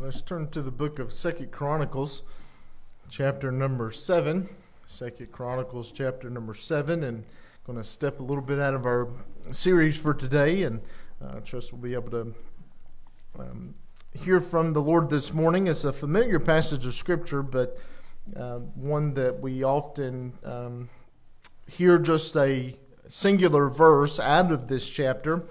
let's turn to the book of Second Chronicles, chapter number seven. Second Chronicles, chapter number seven, and I'm going to step a little bit out of our series for today, and uh, I trust we'll be able to um, hear from the Lord this morning. It's a familiar passage of Scripture, but uh, one that we often um, hear just a singular verse out of this chapter.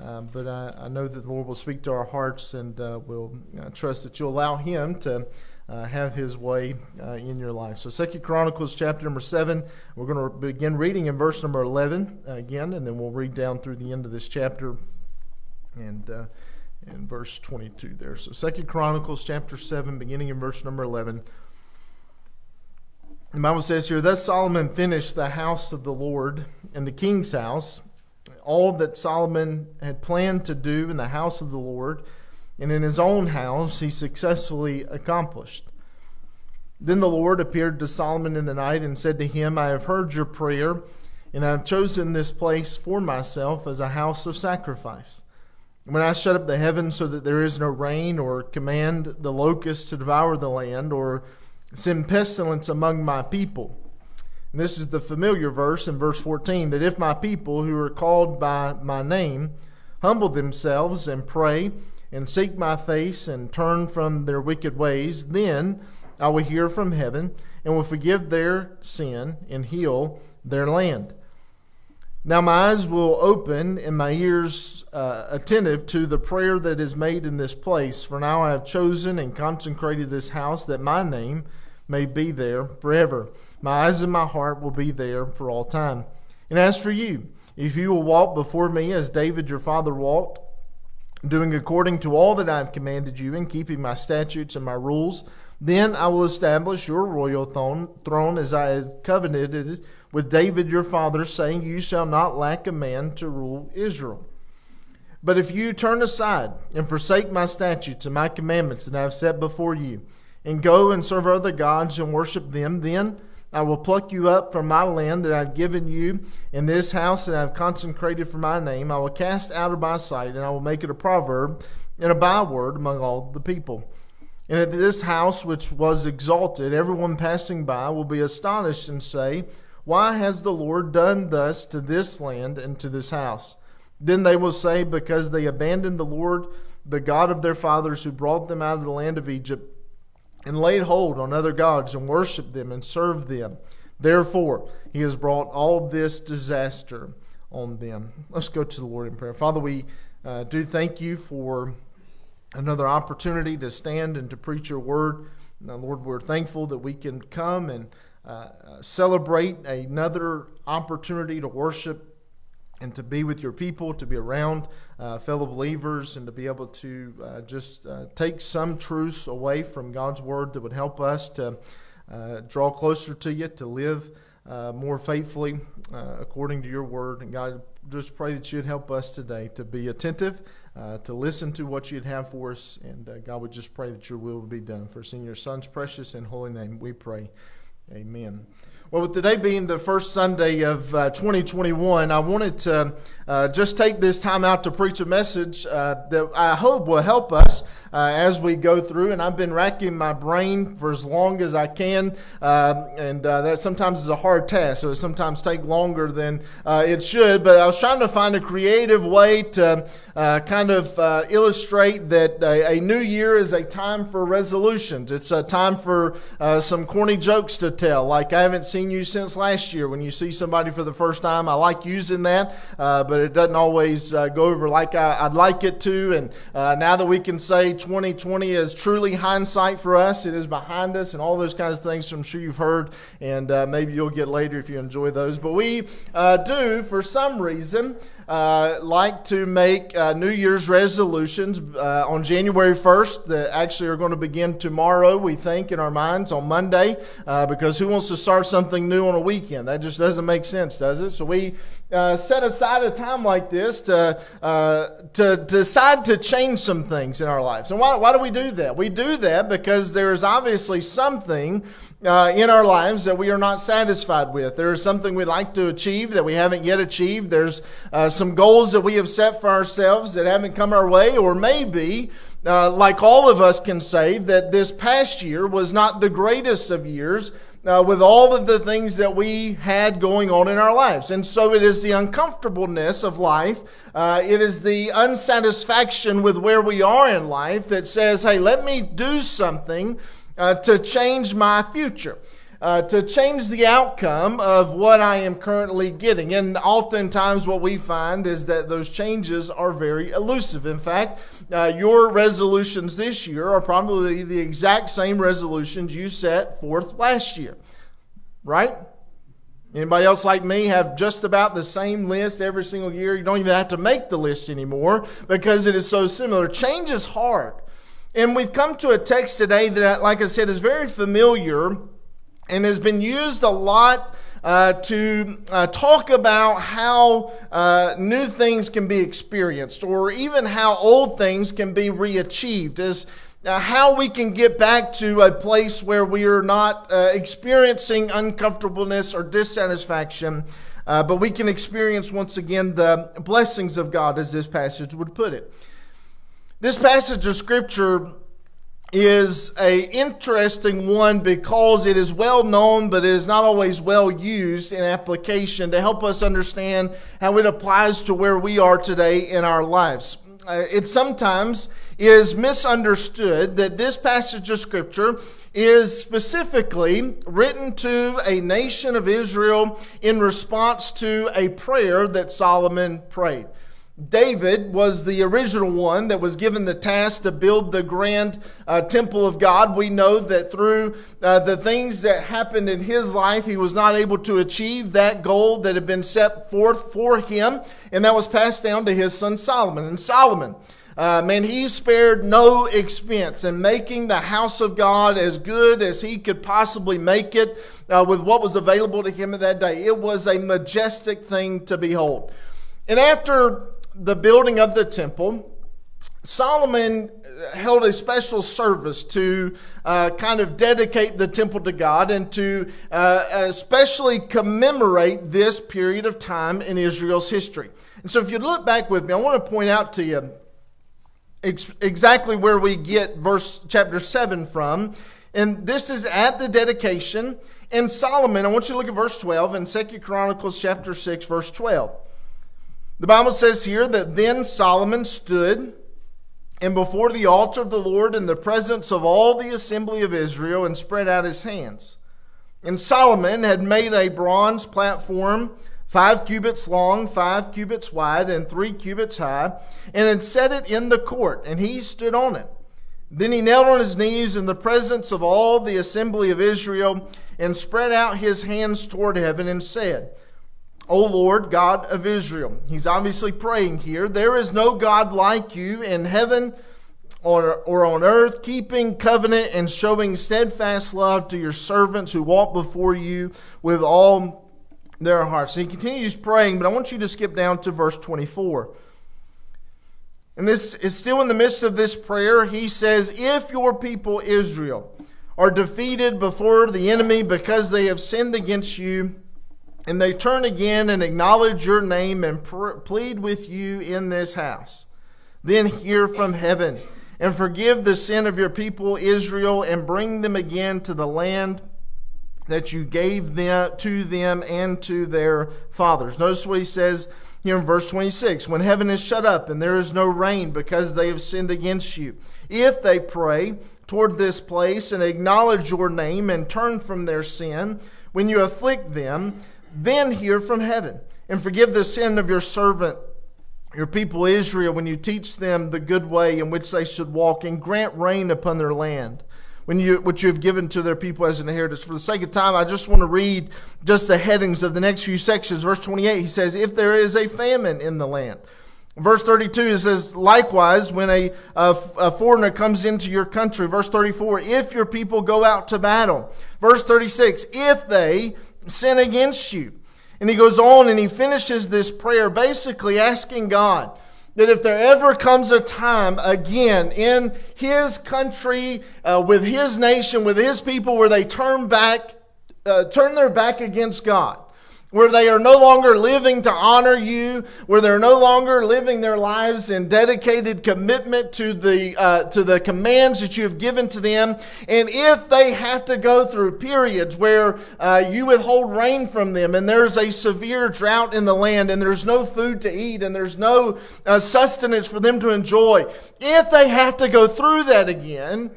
Uh, but I, I, know that the Lord will speak to our hearts, and uh, we'll uh, trust that you'll allow Him to uh, have His way in your life. So, Second Chronicles chapter number seven. We're going to begin reading in verse number eleven again, and then we'll read down through the end of this chapter, and in verse twenty-two there. So, Second Chronicles chapter seven, beginning in verse number eleven. The Bible says here, Thus Solomon finished the house of the Lord and the king's house all that Solomon had planned to do in the house of the Lord and in his own house, he successfully accomplished. Then the Lord appeared to Solomon in the night and said to him, I have heard your prayer, and I have chosen this place for myself as a house of sacrifice. When I shut up the heavens so that there is no rain, or command the locusts to devour the land, or send pestilence among my people, and this is the familiar verse in verse 14 that if my people who are called by my name humble themselves and pray and seek my face and turn from their wicked ways, then I will hear from heaven and will forgive their sin and heal their land. Now my eyes will open and my ears uh, attentive to the prayer that is made in this place. For now I have chosen and consecrated this house that my name may be there forever. My eyes and my heart will be there for all time. And as for you, if you will walk before me as David your father walked, doing according to all that I have commanded you and keeping my statutes and my rules, then I will establish your royal throne as I had covenanted with David your father, saying, You shall not lack a man to rule Israel. But if you turn aside and forsake my statutes and my commandments that I have set before you, and go and serve other gods and worship them, then I will pluck you up from my land that I've given you in this house that I've consecrated for my name. I will cast out of my sight, and I will make it a proverb and a byword among all the people. And at this house which was exalted, everyone passing by will be astonished and say, Why has the Lord done thus to this land and to this house? Then they will say, Because they abandoned the Lord, the God of their fathers, who brought them out of the land of Egypt and laid hold on other gods and worshiped them and served them. Therefore, he has brought all this disaster on them. Let's go to the Lord in prayer. Father, we uh, do thank you for another opportunity to stand and to preach your word. Now, Lord, we're thankful that we can come and uh, celebrate another opportunity to worship and to be with your people, to be around uh, fellow believers, and to be able to uh, just uh, take some truths away from God's Word that would help us to uh, draw closer to you, to live uh, more faithfully uh, according to your Word. And God, just pray that you'd help us today to be attentive, to listen to what you'd have for us. And God, would just pray that your will would be done. For in your Son's precious and holy name, we pray. Amen. Well, with today being the first Sunday of uh, 2021, I wanted to uh, just take this time out to preach a message uh, that I hope will help us uh, as we go through. And I've been racking my brain for as long as I can, um, and uh, that sometimes is a hard task, so it sometimes take longer than uh, it should. But I was trying to find a creative way to kind of illustrate that a, a, new year is a time for resolutions. It's a time for some corny jokes to tell, like I haven't seen seen you since last year. When you see somebody for the first time, I like using that, uh, but it doesn't always uh, go over like I, would like it to. And uh, now that we can say 2020 is truly hindsight for us, it is behind us, and all those kinds of things I'm sure you've heard, and uh, maybe you'll get later if you enjoy those. But we uh, do, for some reason, uh, like to make uh, New Year's resolutions uh, on January 1st that actually are going to begin tomorrow, we think, in our minds on Monday, uh, because who wants to start something new on a weekend? That just doesn't make sense, does it? So we uh, set aside a time like this to, to decide to change some things in our lives. And why, why do we do that? We do that because there is obviously something in our lives that we are not satisfied with. There is something we'd like to achieve that we haven't yet achieved. There's uh, some goals that we have set for ourselves that haven't come our way, or maybe uh, like all of us can say, that this past year was not the greatest of years uh, with all of the things that we had going on in our lives. And so it is the uncomfortableness of life, uh, it is the unsatisfaction with where we are in life that says, hey, let me do something uh, to change my future uh, to change the outcome of what I am currently getting. And oftentimes, what we find is that those changes are very elusive. In fact, uh, your resolutions this year are probably the exact same resolutions you set forth last year, right? Anybody else like me have just about the same list every single year? You don't even have to make the list anymore because it is so similar. Change is hard. And we've come to a text today that, like I said, is very familiar and has been used a lot uh, to uh, talk about how uh, new things can be experienced or even how old things can be reachieved. As uh, how we can get back to a place where we are not uh, experiencing uncomfortableness or dissatisfaction uh, but we can experience once again the blessings of god as this passage would put it. This passage of scripture is a interesting one because it is well known but it is not always well used in application to help us understand how it applies to where we are today in our lives uh, it sometimes is misunderstood that this passage of scripture is specifically written to a nation of Israel in response to a prayer that Solomon prayed. David was the original one that was given the task to build the grand uh, temple of God. We know that through uh, the things that happened in his life, he was not able to achieve that goal that had been set forth for him, and that was passed down to his son Solomon. And Solomon, uh, man, he spared no expense in making the house of God as good as he could possibly make it uh, with what was available to him at that day. It was a majestic thing to behold. And after the building of the temple, Solomon held a special service to uh, kind of dedicate the temple to God and to uh, especially commemorate this period of time in Israel's history. And so, if you look back with me, I want to point out to you ex- exactly where we get verse chapter 7 from. And this is at the dedication. And Solomon, I want you to look at verse 12 in Second Chronicles chapter 6, verse 12. The Bible says here that then Solomon stood and before the altar of the Lord in the presence of all the assembly of Israel and spread out his hands. And Solomon had made a bronze platform, five cubits long, five cubits wide, and three cubits high, and had set it in the court, and he stood on it. Then he knelt on his knees in the presence of all the assembly of Israel and spread out his hands toward heaven and said, O Lord, God of Israel. He's obviously praying here. There is no God like you in heaven or, or on earth, keeping covenant and showing steadfast love to your servants who walk before you with all their hearts. he continues praying, but I want you to skip down to verse 24. And this is still in the midst of this prayer. He says, If your people Israel are defeated before the enemy because they have sinned against you, and they turn again and acknowledge your name and plead with you in this house. Then hear from heaven and forgive the sin of your people Israel and bring them again to the land that you gave them to them and to their fathers. Notice what he says here in verse 26 when heaven is shut up and there is no rain because they have sinned against you. If they pray toward this place and acknowledge your name and turn from their sin, when you afflict them, then hear from heaven and forgive the sin of your servant, your people Israel, when you teach them the good way in which they should walk, and grant rain upon their land. When you, which you have given to their people as an inheritance. For the sake of time, I just want to read just the headings of the next few sections. Verse 28, he says, If there is a famine in the land. Verse 32, it says, Likewise, when a, a, a, foreigner comes into your country. Verse 34, if your people go out to battle. Verse 36, if they sin against you. And he goes on and he finishes this prayer basically asking God that if there ever comes a time again in his country, uh, with his nation, with his people, where they turn back, uh, turn their back against God, where they are no longer living to honor you, where they're no longer living their lives in dedicated commitment to the uh, to the commands that you have given to them, and if they have to go through periods where uh, you withhold rain from them, and there's a severe drought in the land, and there's no food to eat, and there's no uh, sustenance for them to enjoy, if they have to go through that again,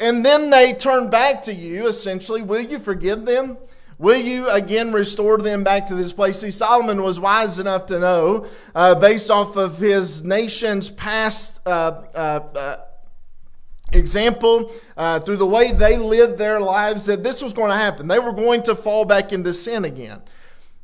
and then they turn back to you, essentially, will you forgive them? Will you again restore them back to this place? See, Solomon was wise enough to know, uh, based off of his nation's past uh, uh, uh example, uh, through the way they lived their lives, that this was going to happen. They were going to fall back into sin again.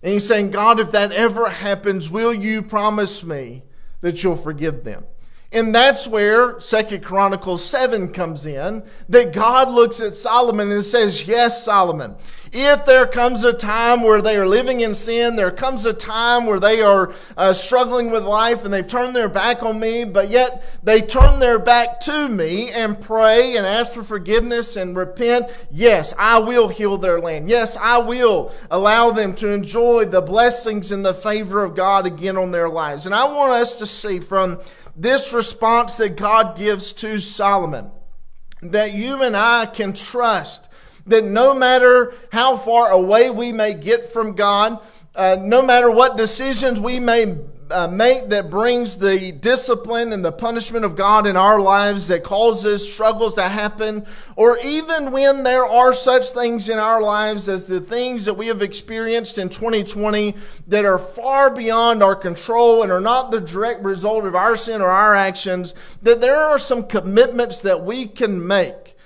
And he's saying, God, if that ever happens, will you promise me that you'll forgive them? And that's where Second Chronicles 7 comes in, that God looks at Solomon and says, Yes, Solomon, if there comes a time where they are living in sin, there comes a time where they are uh, struggling with life and they've turned their back on me, but yet they turn their back to me and pray and ask for forgiveness and repent, yes, I will heal their land. Yes, I will allow them to enjoy the blessings and the favor of God again on their lives. And I want us to see from this response that God gives to Solomon that you and I can trust that no matter how far away we may get from God, uh, no matter what decisions we may uh, make that brings the discipline and the punishment of God in our lives that causes struggles to happen, or even when there are such things in our lives as the things that we have experienced in 2020 that are far beyond our control and are not the direct result of our sin or our actions, that there are some commitments that we can make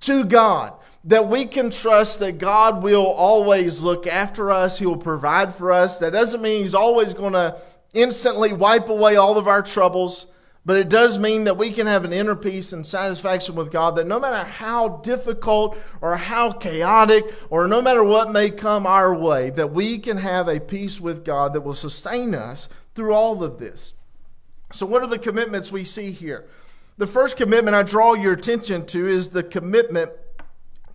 to God that we can trust that God will always look after us. He will provide for us. That doesn't mean He's always going to instantly wipe away all of our troubles, but it does mean that we can have an inner peace and satisfaction with God that no matter how difficult or how chaotic or no matter what may come our way, that we can have a peace with God that will sustain us through all of this. So, what are the commitments we see here? The first commitment I draw your attention to is the commitment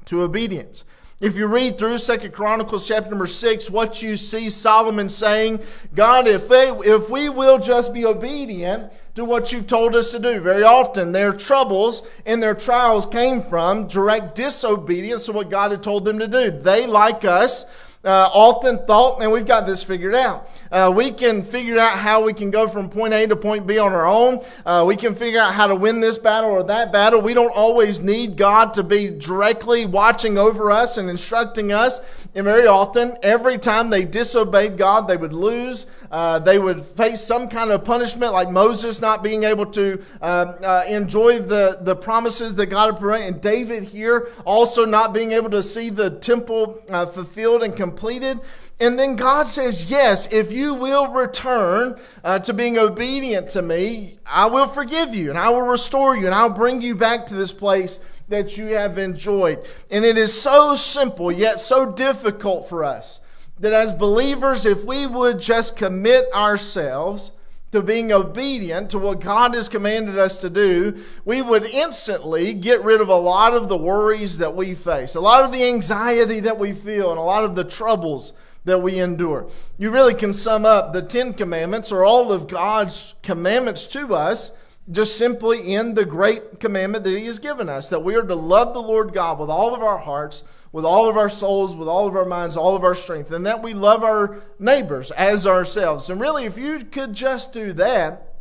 to obedience. If you read through Second Chronicles chapter number six, what you see Solomon saying, God, if they if we will just be obedient to what you've told us to do. Very often their troubles and their trials came from direct disobedience to what God had told them to do. They, like us, uh, often thought, man, we've got this figured out. Uh, we can figure out how we can go from point A to point B on our own. Uh, we can figure out how to win this battle or that battle. We don't always need God to be directly watching over us and instructing us. And very often, every time they disobeyed God, they would lose. Uh, they would face some kind of punishment, like Moses not being able to um, uh, enjoy the, the promises that God had provided, and David here also not being able to see the temple uh, fulfilled and completed. And then God says, Yes, if you will return uh, to being obedient to me, I will forgive you and I will restore you and I'll bring you back to this place that you have enjoyed. And it is so simple, yet so difficult for us that as believers, if we would just commit ourselves, to being obedient to what God has commanded us to do, we would instantly get rid of a lot of the worries that we face, a lot of the anxiety that we feel, and a lot of the troubles that we endure. You really can sum up the Ten Commandments or all of God's commandments to us just simply in the great commandment that He has given us that we are to love the Lord God with all of our hearts with all of our souls, with all of our minds, all of our strength, and that we love our neighbors as ourselves. And really, if you could just do that,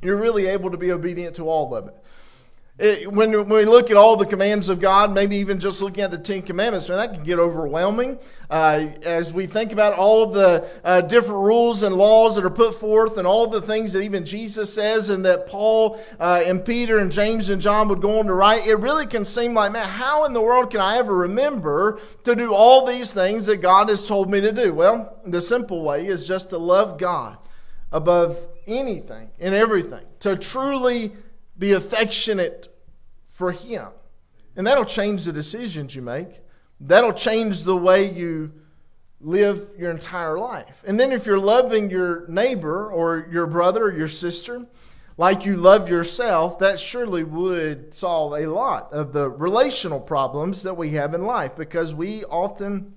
you're really able to be obedient to all of it. It, when, when we look at all the commands of God, maybe even just looking at the Ten Commandments, man, that can get overwhelming. Uh, as we think about all the uh, different rules and laws that are put forth, and all the things that even Jesus says, and that Paul uh, and Peter and James and John would go on to write, it really can seem like, man, how in the world can I ever remember to do all these things that God has told me to do? Well, the simple way is just to love God above anything and everything, to truly be affectionate for Him. And that'll change the decisions you make. That'll change the way you live your entire life. And then if you're loving your neighbor or your brother or your sister like you love yourself, that surely would solve a lot of the relational problems that we have in life because we often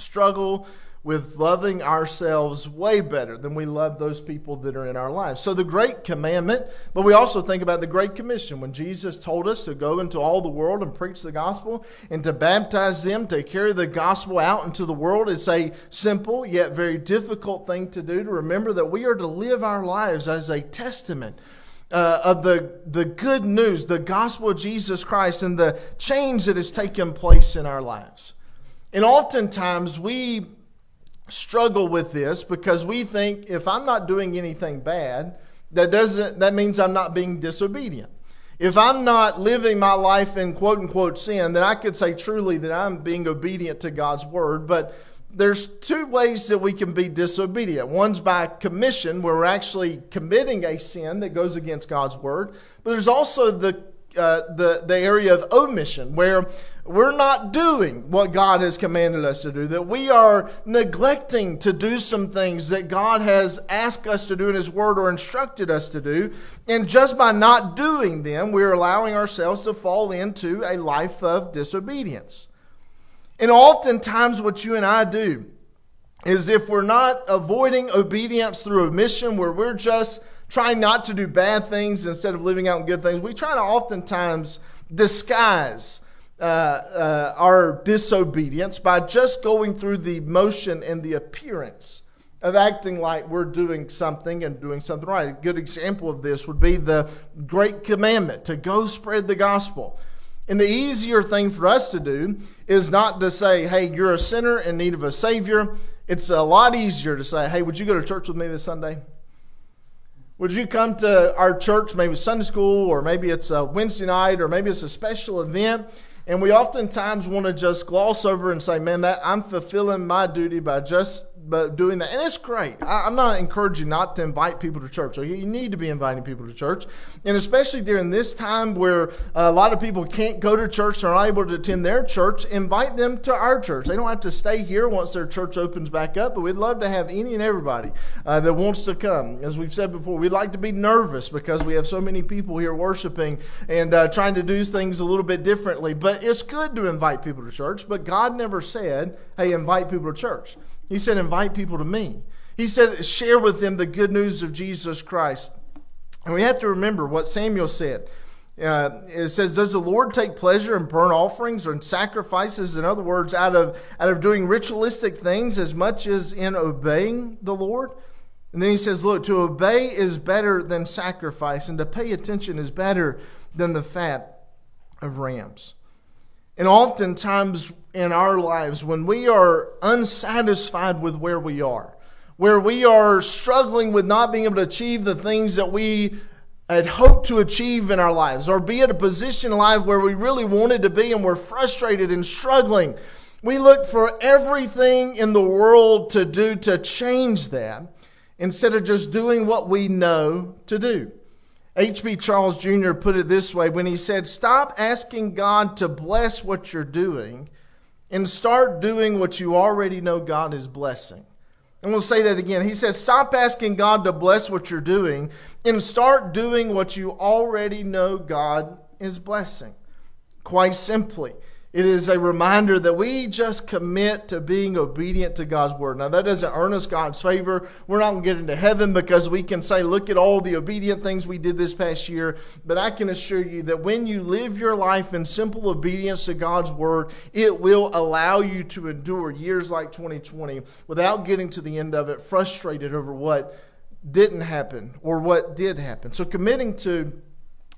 struggle with loving ourselves way better than we love those people that are in our lives. So, the Great Commandment, but we also think about the Great Commission when Jesus told us to go into all the world and preach the gospel and to baptize them, to carry the gospel out into the world. It's a simple yet very difficult thing to do to remember that we are to live our lives as a testament uh, of the, the good news, the gospel of Jesus Christ, and the change that has taken place in our lives. And oftentimes we struggle with this because we think if I'm not doing anything bad, that doesn't that means I'm not being disobedient. If I'm not living my life in quote unquote sin, then I could say truly that I'm being obedient to God's word. But there's two ways that we can be disobedient. One's by commission, where we're actually committing a sin that goes against God's word. But there's also the uh, the the area of omission, where we're not doing what God has commanded us to do, that we are neglecting to do some things that God has asked us to do in His Word or instructed us to do. And just by not doing them, we're allowing ourselves to fall into a life of disobedience. And oftentimes, what you and I do is if we're not avoiding obedience through omission, where we're just trying not to do bad things instead of living out good things, we try to oftentimes disguise uh, uh, our disobedience by just going through the motion and the appearance of acting like we're doing something and doing something right. A good example of this would be the great commandment to go spread the gospel. And the easier thing for us to do is not to say, hey, you're a sinner in need of a Savior. It's a lot easier to say, hey, would you go to church with me this Sunday? Would you come to our church, maybe Sunday school, or maybe it's a Wednesday night, or maybe it's a special event, and we oftentimes want to just gloss over and say, man, that I'm fulfilling my duty by just but doing that. And it's great. I, am not encouraging not to invite people to church. So you need to be inviting people to church. And especially during this time where a lot of people can't go to church, they're not able to attend their church, invite them to our church. They don't have to stay here once their church opens back up, but we'd love to have any and everybody uh, that wants to come. As we've said before, we'd like to be nervous because we have so many people here worshiping and uh, trying to do things a little bit differently. But it's good to invite people to church, but God never said, hey, invite people to church. He said, invite people to me. He said, share with them the good news of Jesus Christ. And we have to remember what Samuel said. Uh, it says, Does the Lord take pleasure in burnt offerings or in sacrifices? In other words, out of, out of doing ritualistic things as much as in obeying the Lord? And then he says, Look, to obey is better than sacrifice, and to pay attention is better than the fat of rams. And oftentimes in our lives, when we are unsatisfied with where we are, where we are struggling with not being able to achieve the things that we had hoped to achieve in our lives, or be at a position in life where we really wanted to be and we're frustrated and struggling, we look for everything in the world to do to change that instead of just doing what we know to do. H.B. Charles Jr. put it this way when he said, Stop asking God to bless what you're doing and start doing what you already know God is blessing. And we'll say that again. He said, Stop asking God to bless what you're doing and start doing what you already know God is blessing. Quite simply, it is a reminder that we just commit to being obedient to God's word. Now, that doesn't earn us God's favor. We're not going to get into heaven because we can say, look at all the obedient things we did this past year. But I can assure you that when you live your life in simple obedience to God's word, it will allow you to endure years like 2020 without getting to the end of it frustrated over what didn't happen or what did happen. So, committing to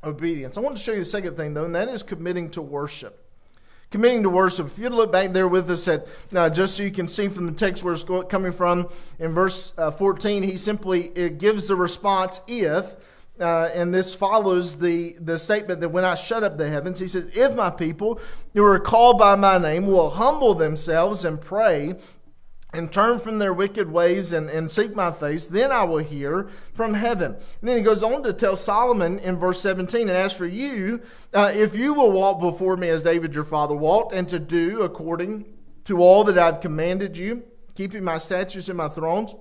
obedience. I want to show you the second thing, though, and that is committing to worship committing to worship. If you look back there with us at, uh, just so you can see from the text where it's coming from, in verse uh, 14, he simply gives the response, if, uh, and this follows the, the statement that when I shut up the heavens, he says, If my people who are called by my name will humble themselves and pray and turn from their wicked ways and, and seek my face, then I will hear from heaven. And then he goes on to tell Solomon in verse 17, and as for you, uh, if you will walk before me as David your father walked, and to do according to all that I've commanded you, keeping my statutes and my thrones,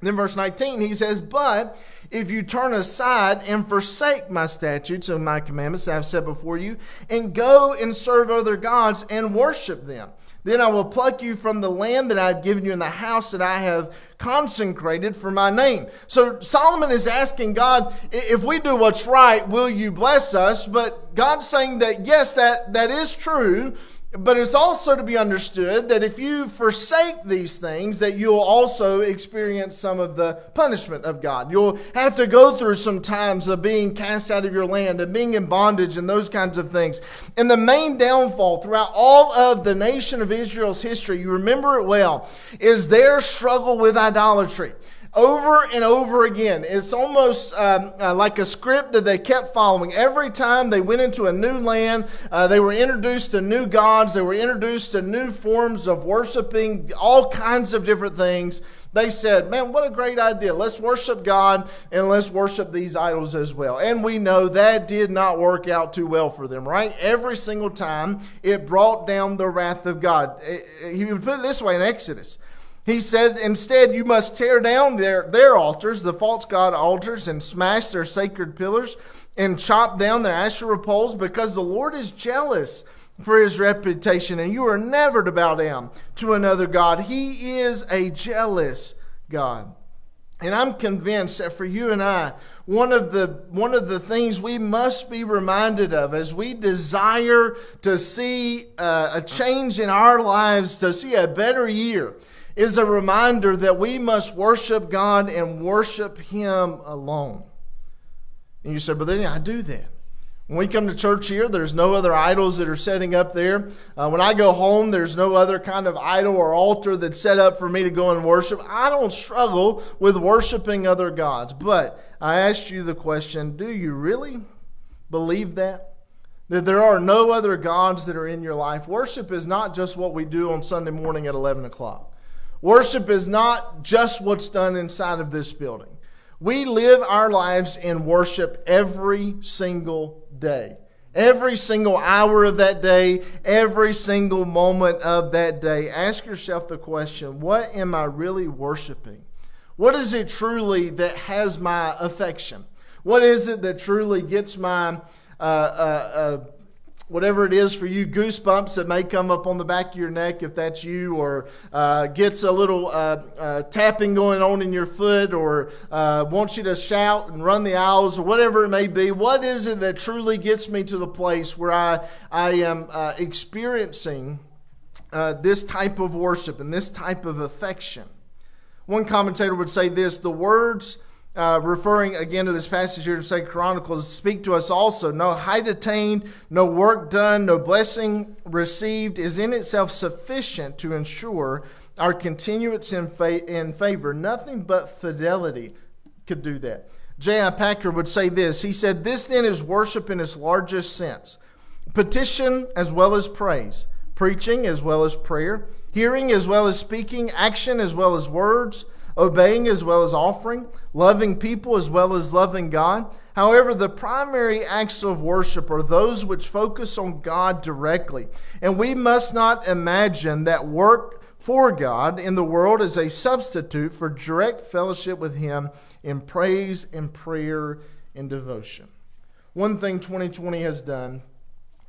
Then verse 19, he says, But if you turn aside and forsake my statutes and my commandments that I've set before you, and go and serve other gods and worship them, then I will pluck you from the land that I've given you in the house that I have consecrated for my name. So Solomon is asking God, if we do what's right, will you bless us? But God's saying that yes, that, that is true, but it's also to be understood that if you forsake these things, that you'll also experience some of the punishment of God. You'll have to go through some times of being cast out of your land and being in bondage and those kinds of things. And the main downfall throughout all of the nation of Israel's history, you remember it well, is their struggle with idolatry over and over again. It's almost um, uh, like a script that they kept following. Every time they went into a new land, uh, they were introduced to new gods, they were introduced to new forms of worshiping, all kinds of different things. They said, Man, what a great idea. Let's worship God and let's worship these idols as well. And we know that did not work out too well for them, right? Every single time it brought down the wrath of God. He would put it this way in Exodus. He said, instead, you must tear down their, their altars, the false god altars, and smash their sacred pillars and chop down their Asherah poles because the Lord is jealous for his reputation and you are never to bow down to another God. He is a jealous God. And I'm convinced that for you and I, one of the one of the things we must be reminded of as we desire to see uh, a change in our lives, to see a better year, is a reminder that we must worship God and worship Him alone. And you say, but then I do that. When we come to church here, there's no other idols that are setting up there. Uh, when I go home, there's no other kind of idol or altar that's set up for me to go and worship. I don't struggle with worshiping other gods. But I asked you the question do you really believe that? That there are no other gods that are in your life? Worship is not just what we do on Sunday morning at 11 o'clock. Worship is not just what's done inside of this building. We live our lives in worship every single day. Every single hour of that day, every single moment of that day. Ask yourself the question what am I really worshiping? What is it truly that has my affection? What is it that truly gets my uh, uh, uh, whatever it is for you, goosebumps that may come up on the back of your neck if that's you, or uh, gets a little uh, uh, tapping going on in your foot, or uh, wants you to shout and run the aisles, or whatever it may be. What is it that truly gets me to the place where I, I am uh, experiencing uh, this type of worship and this type of affection? One commentator would say this the words uh, referring again to this passage here in Second Chronicles, speak to us also. No height attained, no work done, no blessing received is in itself sufficient to ensure our continuance in, fa- in favor. Nothing but fidelity could do that. J.I. Packer would say this. He said, This then is worship in its largest sense petition as well as praise, preaching as well as prayer, hearing as well as speaking, action as well as words obeying as well as offering, loving people as well as loving God. However, the primary acts of worship are those which focus on God directly. And we must not imagine that work for God in the world is a substitute for direct fellowship with Him in praise and prayer and devotion. One thing 2020 has done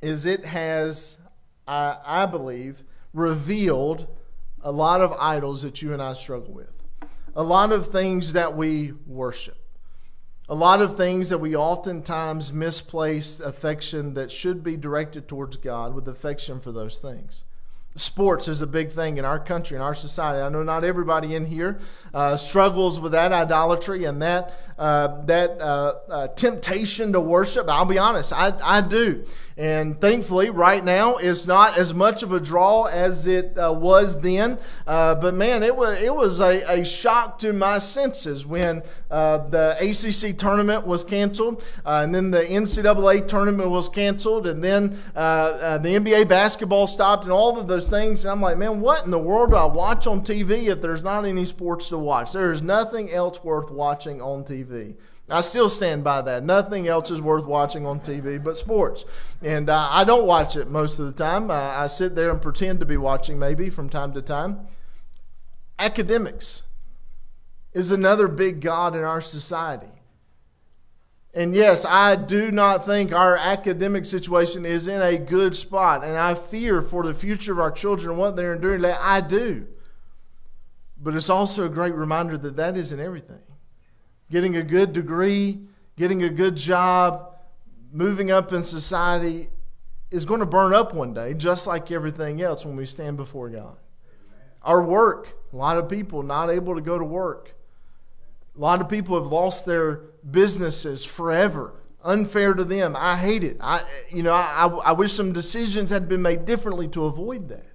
is it has, I, I believe, revealed a lot of idols that you and I struggle with a lot of things that we worship, a lot of things that we oftentimes misplace affection that should be directed towards God with affection for those things. Sports is a big thing in our country, in our society. I know not everybody in here uh, struggles with that idolatry and that uh, that uh, uh temptation to worship. I'll be honest, I, I do. And thankfully, right now, it's not as much of a draw as it uh, was then. Uh, but man, it was it was a, a shock to my senses when uh, the ACC tournament was canceled, uh, and then the NCAA tournament was canceled, and then uh, uh, the NBA basketball stopped, and all of those things. And I'm like, man, what in the world do I watch on TV if there's not any sports to watch? There is nothing else worth watching on TV. I still stand by that. Nothing else is worth watching on TV but sports. And uh, I don't watch it most of the time. I sit there and pretend to be watching maybe from time to time. Academics. is another big God in our society. And yes, I do not think our academic situation is in a good spot. And I fear for the future of our children and what they're enduring. I do. But it's also a great reminder that that isn't everything. Getting a good degree, getting a good job, moving up in society is going to burn up one day, just like everything else when we stand before God. Our work, a lot of people not able to go to work. A lot of people have lost their businesses forever. Unfair to them. I hate it. I, you know, I, I wish some decisions had been made differently to avoid that.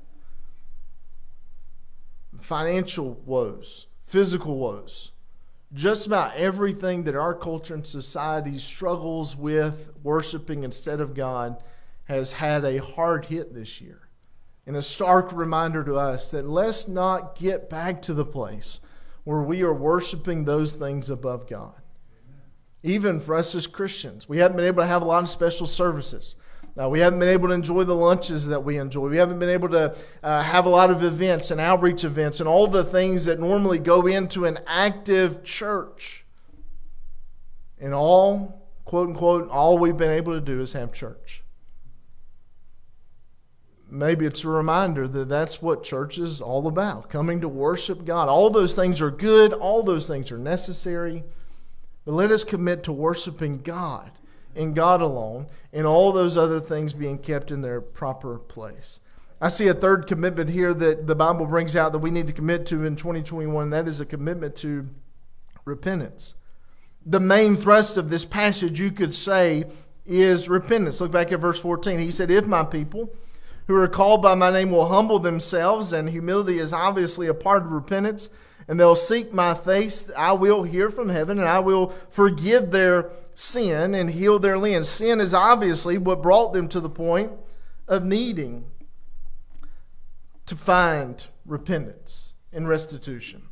Financial woes, physical woes, just about everything that our culture and society struggles with worshiping instead of God has had a hard hit this year. And a stark reminder to us that let's not get back to the place where we are worshiping those things above God. Even for us as Christians, we haven't been able to have a lot of special services. Uh, we haven't been able to enjoy the lunches that we enjoy. We haven't been able to uh, have a lot of events and outreach events and all the things that normally go into an active church. And all, quote unquote, all we've been able to do is have church. Maybe it's a reminder that that's what church is all about coming to worship God. All those things are good, all those things are necessary. But let us commit to worshiping God and God alone, and all those other things being kept in their proper place. I see a third commitment here that the Bible brings out that we need to commit to in 2021. That is a commitment to repentance. The main thrust of this passage, you could say, is repentance. Look back at verse 14. He said, If my people who are called by my name will humble themselves, and humility is obviously a part of repentance, and they'll seek my face, I will hear from heaven, and I will forgive their sin and heal their land. Sin is obviously what brought them to the point of needing to find repentance and restitution.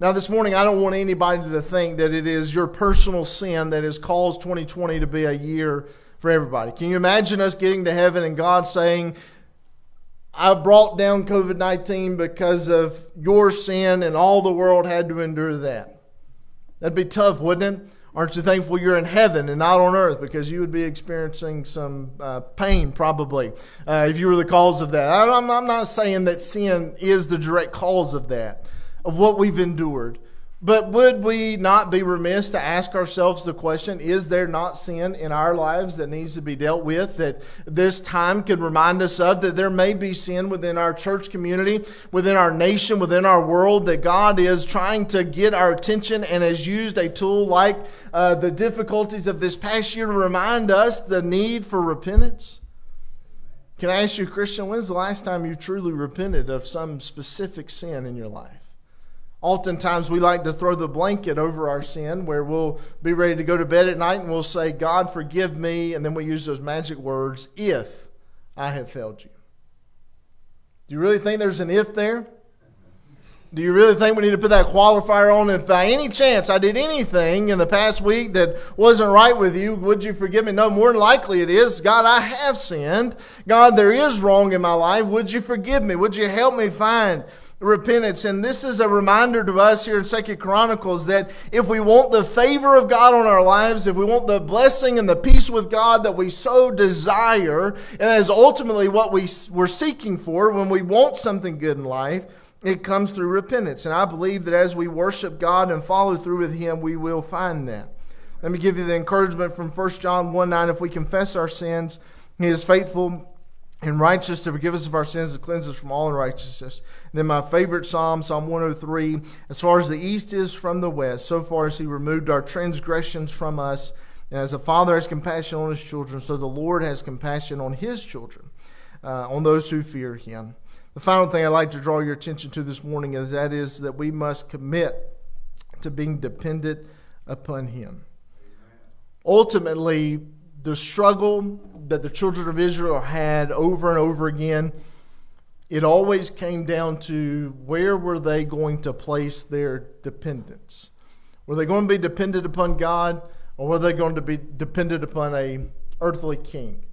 Now, this morning, I don't want anybody to think that it is your personal sin that has caused 2020 to be a year for everybody. Can you imagine us getting to heaven and God saying, I brought down COVID 19 because of your sin, and all the world had to endure that? That'd be tough, wouldn't it? Aren't you thankful you're in heaven and not on earth? Because you would be experiencing some uh, pain probably uh, if you were the cause of that. I'm, I'm not saying that sin is the direct cause of that, of what we've endured. But would we not be remiss to ask ourselves the question is there not sin in our lives that needs to be dealt with that this time could remind us of? That there may be sin within our church community, within our nation, within our world, that God is trying to get our attention and has used a tool like uh, the difficulties of this past year to remind us the need for repentance? Can I ask you, Christian, when's the last time you truly repented of some specific sin in your life? Oftentimes, we like to throw the blanket over our sin where we'll be ready to go to bed at night and we'll say, God, forgive me. And then we use those magic words, if I have failed you. Do you really think there's an if there? Do you really think we need to put that qualifier on? If by any chance I did anything in the past week that wasn't right with you, would you forgive me? No, more than likely it is. God, I have sinned. God, there is wrong in my life. Would you forgive me? Would you help me find repentance. And this is a reminder to us here in Second Chronicles that if we want the favor of God on our lives, if we want the blessing and the peace with God that we so desire, and that is ultimately what we, we're seeking for when we want something good in life, it comes through repentance. And I believe that as we worship God and follow through with Him, we will find that. Let me give you the encouragement from 1 John 1 9. If we confess our sins, He is faithful and righteous to forgive us of our sins and cleanse us from all unrighteousness. And then my favorite psalm, Psalm 103, as far as the east is from the west, so far as he removed our transgressions from us. And as a father has compassion on his children, so the Lord has compassion on his children, uh, on those who fear him. The final thing I'd like to draw your attention to this morning is that is that we must commit to being dependent upon him. Ultimately, the struggle that the children of Israel had over and over again, it always came down to where were they going to place their dependence? Were they going to be dependent upon God or were they going to be dependent upon a earthly king?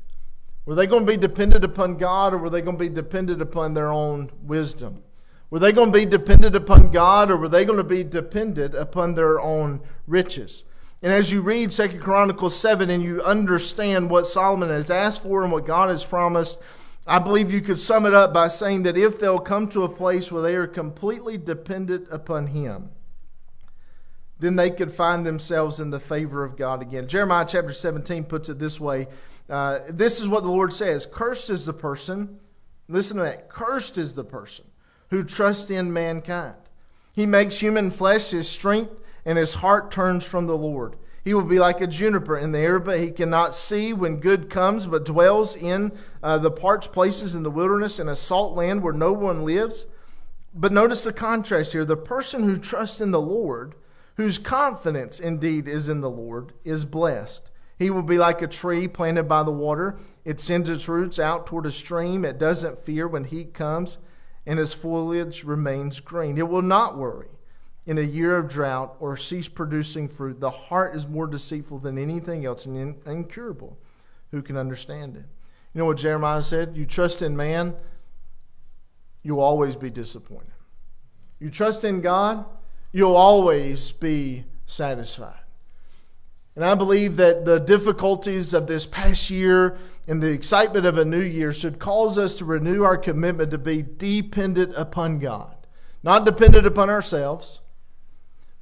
Were they going to be dependent upon God or were they going to be dependent upon their own wisdom? Were they going to be dependent upon God or were they going to be dependent upon their own riches? And as you read Second Chronicles 7 and you understand what Solomon has asked for and what God has promised, I believe you could sum it up by saying that if they'll come to a place where they are completely dependent upon Him, then they could find themselves in the favor of God again. Jeremiah chapter 17 puts it this way uh, This is what the Lord says Cursed is the person, listen to that, cursed is the person who trusts in mankind. He makes human flesh his strength, and his heart turns from the Lord. He will be like a juniper in the Arabah, but he cannot see when good comes, but dwells in uh, the parched places in the wilderness in a salt land where no one lives. But notice the contrast here. The person who trusts in the Lord, whose confidence indeed is in the Lord, is blessed. He will be like a tree planted by the water. It sends its roots out toward a stream. It doesn't fear when heat comes, and its foliage remains green. It will not worry in a year of drought or cease producing fruit. The heart is more deceitful than anything else and incurable. Who can understand it? You know what Jeremiah said? You trust in man, you'll always be disappointed. You trust in God, you'll always be satisfied. And I believe that the difficulties of this past year and the excitement of a new year should cause us to renew our commitment to be dependent upon God, not dependent upon ourselves,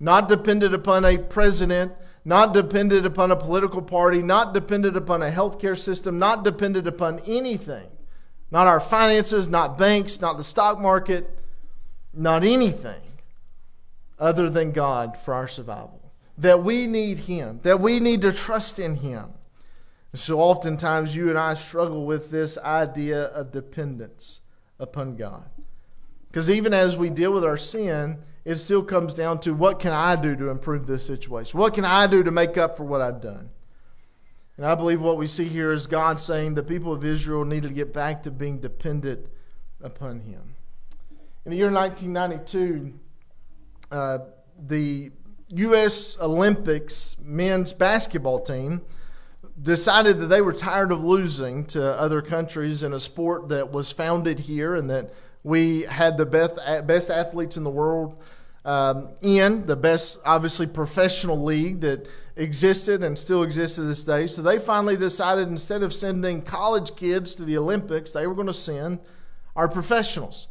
not dependent upon a president, not dependent upon a political party, not dependent upon a healthcare system, not dependent upon anything. Not our finances, not banks, not the stock market, not anything other than God for our survival. That we need Him, that we need to trust in Him. So oftentimes you and I struggle with this idea of dependence upon God. Because even as we deal with our sin, it still comes down to what can I do to improve this situation? What can I do to make up for what I've done? And I believe what we see here is God saying the people of Israel needed to get back to being dependent upon Him. In the year 1992, uh, the U.S. Olympics men's basketball team decided that they were tired of losing to other countries in a sport that was founded here and that we had the best, best athletes in the world um, in, the best, obviously, professional league that existed and still exists to this day. So they finally decided instead of sending college kids to the Olympics, they were going to send our professionals.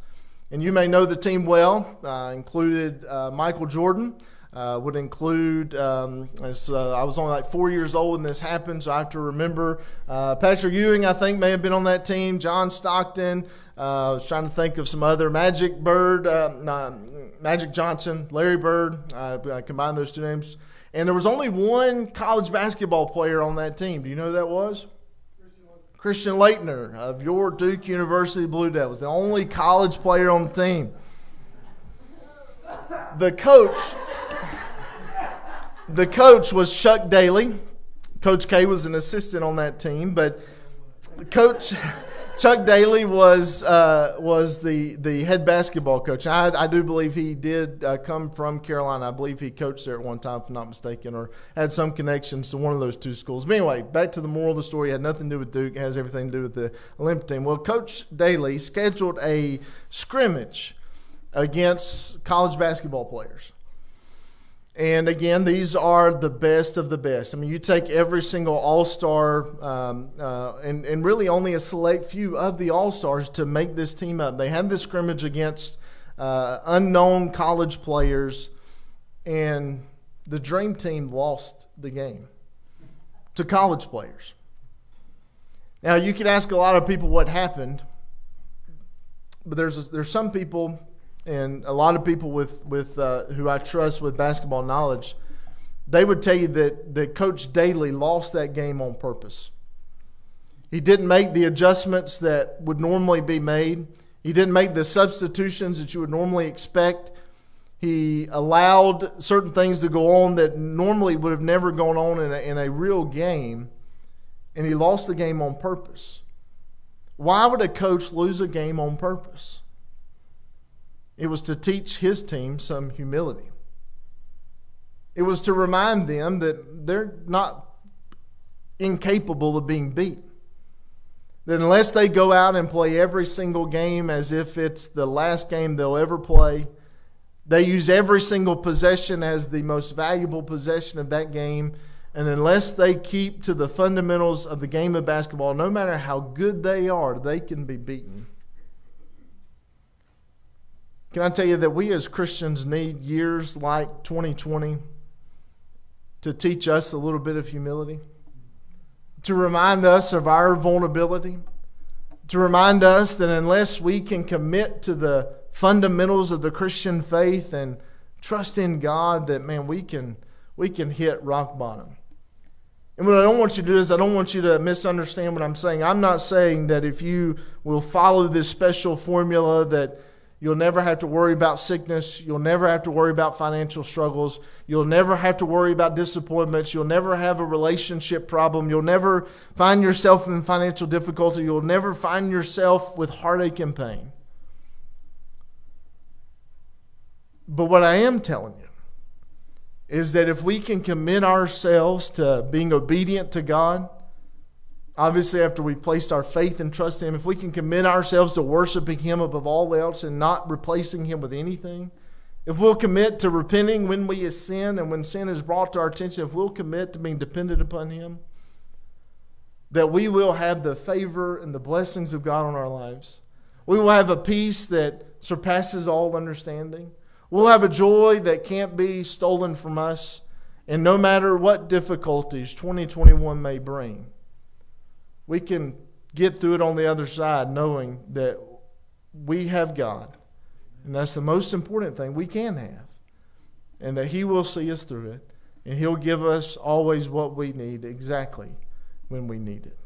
And you may know the team well, uh, included uh, Michael Jordan. Uh, would include, um, as, uh, I was only like four years old when this happened, so I have to remember uh, Patrick Ewing, I think, may have been on that team, John Stockton, uh, I was trying to think of some other Magic Bird, uh, Magic Johnson, Larry Bird. Uh, I combined those two names. And there was only one college basketball player on that team. Do you know who that was? Christian Laettner of your Duke University Blue Devils, the only college player on the team. The coach, the coach was Chuck Daly. Coach K was an assistant on that team, but the coach. Chuck Daly was uh, was the, the head basketball coach. I, I do believe he did uh, come from Carolina. I believe he coached there at one time, if I'm not mistaken, or had some connections to one of those two schools. But anyway, back to the moral of the story. It had nothing to do with Duke. It has everything to do with the Olympic team. Well, Coach Daly scheduled a scrimmage against college basketball players. And again, these are the best of the best. I mean, you take every single All Star, um, uh, and, and really only a select few of the All Stars to make this team up. They had this scrimmage against uh, unknown college players, and the Dream Team lost the game to college players. Now, you could ask a lot of people what happened, but there's, there's some people and a lot of people with with uh, who I trust with basketball knowledge, they would tell you that that Coach Daly lost that game on purpose. He didn't make the adjustments that would normally be made. He didn't make the substitutions that you would normally expect. He allowed certain things to go on that normally would have never gone on in a, in a real game, and he lost the game on purpose. Why would a coach lose a game on purpose? It was to teach his team some humility. It was to remind them that they're not incapable of being beat. that unless they go out and play every single game as if it's the last game they'll ever play, they use every single possession as the most valuable possession of that game. And unless they keep to the fundamentals of the game of basketball, no matter how good they are, they can be beaten. Can I tell you that we as Christians need years like 2020 to teach us a little bit of humility? To remind us of our vulnerability? To remind us that unless we can commit to the fundamentals of the Christian faith and trust in God, that man, we can we can hit rock bottom. And what I don't want you to do is I don't want you to misunderstand what I'm saying. I'm not saying that if you will follow this special formula that You'll never have to worry about sickness. You'll never have to worry about financial struggles. You'll never have to worry about disappointments. You'll never have a relationship problem. You'll never find yourself in financial difficulty. You'll never find yourself with heartache and pain. But what I am telling you is that if we can commit ourselves to being obedient to God, Obviously, after we've placed our faith and trust in Him, if we can commit ourselves to worshiping Him above all else and not replacing Him with anything, if we'll commit to repenting when we sin and when sin is brought to our attention, if we'll commit to being dependent upon Him, that we will have the favor and the blessings of God on our lives. We will have a peace that surpasses all understanding. We'll have a joy that can't be stolen from us. And no matter what difficulties 2021 may bring, we can get through it on the other side knowing that we have God. And that's the most important thing we can have. And that He will see us through it. And He'll give us always what we need exactly when we need it.